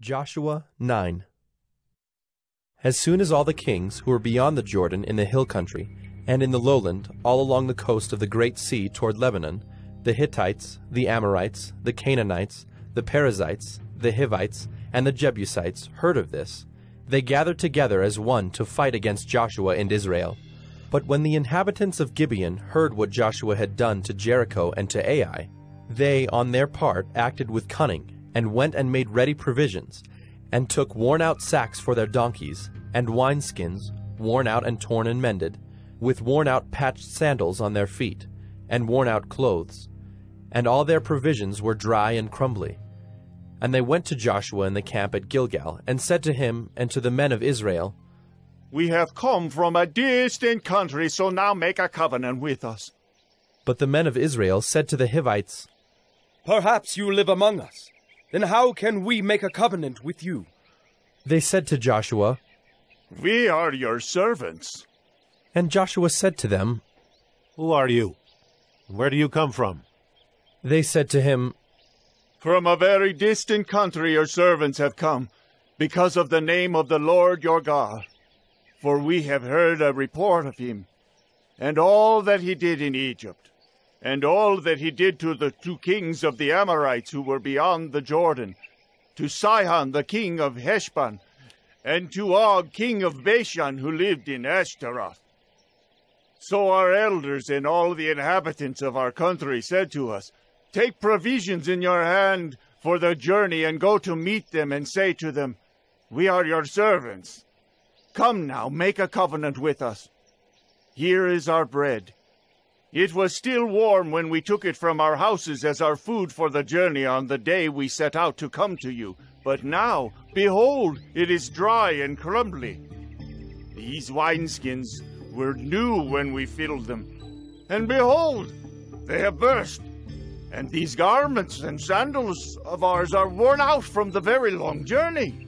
Joshua 9 As soon as all the kings who were beyond the Jordan in the hill country, and in the lowland, all along the coast of the great sea toward Lebanon, the Hittites, the Amorites, the Canaanites, the Perizzites, the Hivites, and the Jebusites heard of this, they gathered together as one to fight against Joshua and Israel. But when the inhabitants of Gibeon heard what Joshua had done to Jericho and to Ai, they, on their part, acted with cunning and went and made ready provisions, and took worn out sacks for their donkeys, and wineskins, worn out and torn and mended, with worn out patched sandals on their feet, and worn out clothes. And all their provisions were dry and crumbly. And they went to Joshua in the camp at Gilgal, and said to him and to the men of Israel, We have come from a distant country, so now make a covenant with us. But the men of Israel said to the Hivites, Perhaps you live among us. Then how can we make a covenant with you? They said to Joshua, We are your servants. And Joshua said to them, Who are you? Where do you come from? They said to him, From a very distant country your servants have come, because of the name of the Lord your God. For we have heard a report of him, and all that he did in Egypt, and all that he did to the two kings of the Amorites who were beyond the Jordan, to Sihon the king of Heshbon, and to Og king of Bashan who lived in Ashtaroth. So our elders and all the inhabitants of our country said to us, Take provisions in your hand for the journey and go to meet them and say to them, We are your servants. Come now, make a covenant with us. Here is our bread. It was still warm when we took it from our houses as our food for the journey on the day we set out to come to you. But now, behold, it is dry and crumbly. These wineskins were new when we filled them. And behold, they have burst. And these garments and sandals of ours are worn out from the very long journey.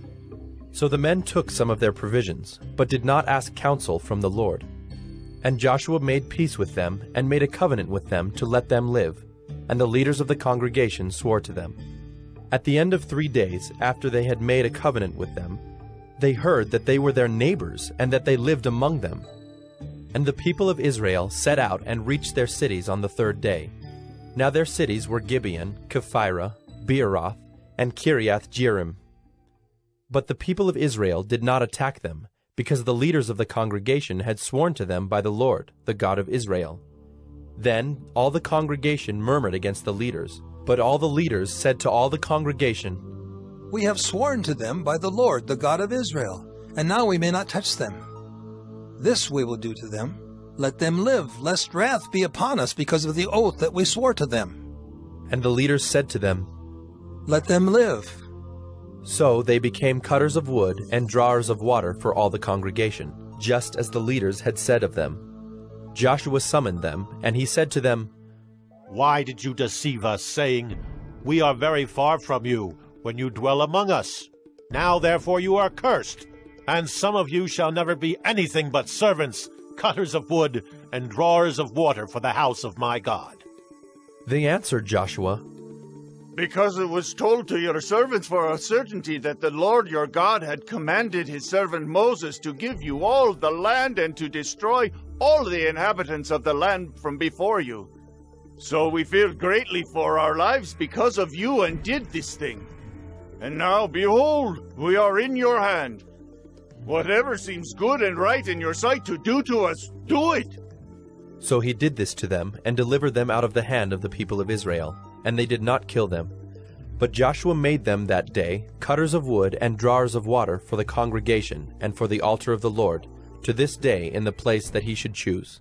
So the men took some of their provisions, but did not ask counsel from the Lord. And Joshua made peace with them, and made a covenant with them to let them live. And the leaders of the congregation swore to them. At the end of three days, after they had made a covenant with them, they heard that they were their neighbors, and that they lived among them. And the people of Israel set out and reached their cities on the third day. Now their cities were Gibeon, Kephirah, Beeroth, and Kiriath Jearim. But the people of Israel did not attack them, because the leaders of the congregation had sworn to them by the Lord, the God of Israel. Then all the congregation murmured against the leaders, but all the leaders said to all the congregation, We have sworn to them by the Lord, the God of Israel, and now we may not touch them. This we will do to them. Let them live, lest wrath be upon us because of the oath that we swore to them. And the leaders said to them, Let them live. So they became cutters of wood and drawers of water for all the congregation, just as the leaders had said of them. Joshua summoned them, and he said to them, Why did you deceive us, saying, We are very far from you, when you dwell among us? Now therefore you are cursed, and some of you shall never be anything but servants, cutters of wood, and drawers of water for the house of my God. They answered Joshua, Because it was told to your servants for a certainty that the Lord your God had commanded his servant Moses to give you all the land and to destroy all the inhabitants of the land from before you. So we feared greatly for our lives because of you and did this thing. And now, behold, we are in your hand. Whatever seems good and right in your sight to do to us, do it. So he did this to them, and delivered them out of the hand of the people of Israel, and they did not kill them. But Joshua made them that day cutters of wood and drawers of water for the congregation and for the altar of the Lord, to this day in the place that he should choose.